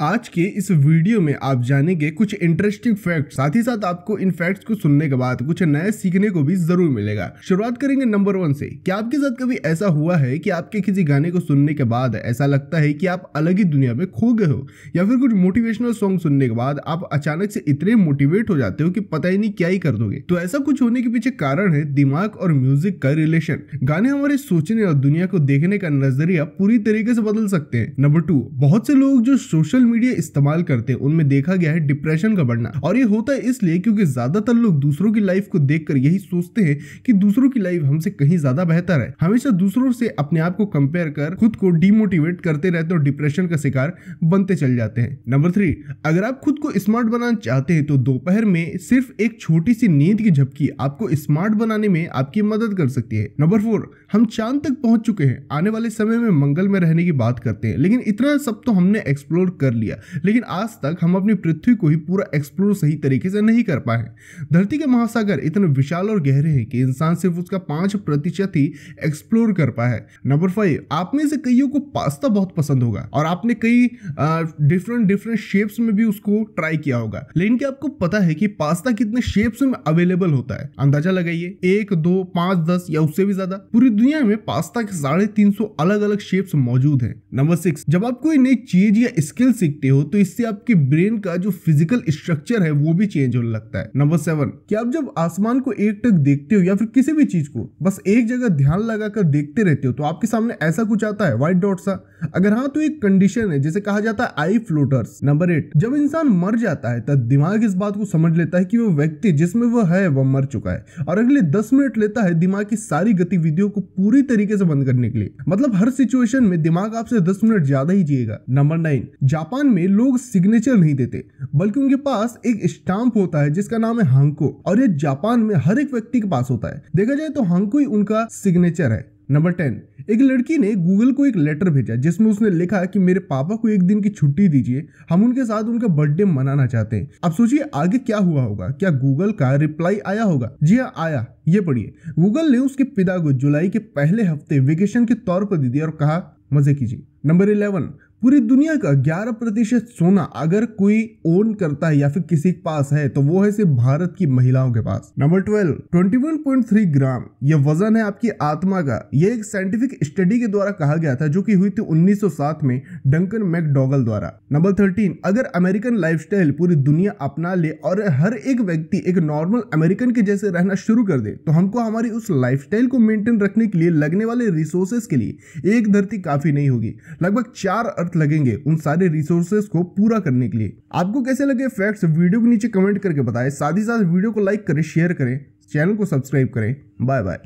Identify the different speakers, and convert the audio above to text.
Speaker 1: आज के इस वीडियो में आप जानेंगे कुछ इंटरेस्टिंग फैक्ट साथ ही साथ आपको इन फैक्ट्स को सुनने के बाद कुछ नया सीखने को भी ज़रूर मिलेगा। शुरुआत करेंगे नंबर वन से। क्या आपके साथ कभी ऐसा हुआ है कि आपके किसी गाने को सुनने के बाद ऐसा लगता है कि आप अलग ही दुनिया में खो गए हो? या फिर कुछ मोटिवेशनल सॉन्ग सुनने के बाद आप अचानक से इतने मोटिवेट हो जाते हो कि पता ही नहीं क्या ही कर दोगे? तो ऐसा कुछ होने के पीछे कारण है दिमाग और म्यूज़िक का रिलेशन गाने हमारे सोचने और दुनिया को देखने का नज़रिया पूरी तरीके से बदल सकते हैं। नंबर टू बहुत से लोग जो सोशल मीडिया इस्तेमाल करते हैं, उनमें देखा गया है डिप्रेशन का बढ़ना। और ये होता है इसलिए क्योंकि ज़्यादातर लोग दूसरों की लाइफ को देखकर यही सोचते हैं कि दूसरों की लाइफ हमसे कहीं ज़्यादा बेहतर है। हमेशा दूसरों से अपने आप को कंपेयर कर, खुद को डिमोटिवेट करते रहते और डिप्रेशन का शिकार बनते चल जाते हैं। नंबर थ्री अगर आप खुद को स्मार्ट बनाना चाहते हैं तो दोपहर में सिर्फ़ एक छोटी सी नींद की झपकी आपको स्मार्ट बनाने में आपकी मदद कर सकती है। नंबर फोर हम चाँद तक पहुँच चुके हैं। आने वाले समय में मंगल में रहने की बात करते हैं, लेकिन इतना सब तो हमने एक्सप्लोर कर लिया। लेकिन आज तक हम अपनी पृथ्वी को ही पूरा एक्सप्लोर सही तरीके से नहीं कर पाए धरती के महासागर इतने विशाल और गहरे हैं कि इंसान सिर्फ़ उसका पाँच प्रतिशत ही एक्सप्लोर कर है। नंबर फाइव आप में से कईयों को पास्ता बहुत पसंद होगा और आपने कई डिफरेंट डिफरेंट शेप्स में भी उसको ट्राई किया होगा। लेकिन क्या आपको पता है कि पास्ता कितने शेप्स में अवेलेबल होता है? अंदाज़ा लगाइए। एक, दो, पाँच, दस या उससे भी ज़्यादा। पूरी दुनिया में पास्ता के साढ़े तीन सौ अलग अलग शेप्स मौजूद हैं। नंबर सिक्स जब आप कोई नई चीज़ या स्किल सीखते हो तो इससे आपके ब्रेन का जो फ़िज़िकल स्ट्रक्चर है, वो भी चेंज होने लगता है। नंबर सेवन कि आप जब आसमान को एक टक देखते हो या फिर किसी भी चीज़ को बस एक जगह ध्यान लगाकर देखते रहते हो तो आपके सामने ऐसा कुछ आता है? व्हाइट डॉट सा। अगर हाँ तो एक कंडीशन है, जिसे कहा जाता है आई फ्लोटर्स नंबर एट जब इंसान मर जाता है तब दिमाग इस बात को समझ लेता है कि वो व्यक्ति जिसमें वह है, वह मर चुका है। और अगले दस मिनट लेता है दिमाग की सारी गतिविधियों को पूरी तरीके से बंद करने के लिए। मतलब हर सिचुएशन में दिमाग आपसे दस मिनट ज़्यादा ही जिएगा। नंबर नाइन जापान में लोग सिग्नेचर नहीं देते, बल्कि उनके पास एक स्टाम्प होता है जिसका नाम है हांको और ये जापान में हर एक व्यक्ति के पास होता है। देखा जाए तो हांको ही उनका सिग्नेचर है। नंबर टेन एक लड़की ने गूगल को एक लेटर भेजा, जिसमें उसने लिखा कि मेरे पापा को एक दिन की छुट्टी दीजिए, हम उनके साथ उनका बर्थडे मनाना चाहते हैं। अब सोचिए आगे क्या हुआ होगा, क्या गूगल का रिप्लाई आया होगा? जी हाँ आया। ये पढ़िए। गूगल ने उसके पिता को जुलाई के पहले हफ़्ते वेकेशन के तौर पर दे दिया और कहा, मज़े कीजिए। नंबर इलेवन पूरी दुनिया का 11 प्रतिशत सोना अगर कोई ओन करता है या फिर किसी के पास है तो वो है सिर्फ़ भारत की महिलाओं के पास। नंबर 12 21.3 ग्राम ये वज़न है आपकी आत्मा का। ये एक साइंटिफिक स्टडी के द्वारा कहा गया था, जो कि हुई थी 1907 में डंकन मैकडॉगल द्वारा। नंबर 13 अगर अमेरिकन लाइफस्टाइल पूरी दुनिया अपना ले और हर एक व्यक्ति एक नॉर्मल अमेरिकन के जैसे रहना शुरू कर दे तो हमको हमारी उस लाइफस्टाइल को मेंटेन रखने के लिए, लगने वाले रिसोर्सेस के लिए एक धरती काफ़ी नहीं होगी। लगभग चार अर्थ लगेंगे उन सारे रिसोर्सेज को पूरा करने के लिए। आपको कैसे लगे फैक्ट्स वीडियो के नीचे कमेंट करके बताएँ। साथ ही साथ वीडियो को लाइक करें शेयर करें चैनल को सब्सक्राइब करें। Bye bye